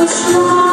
It's not.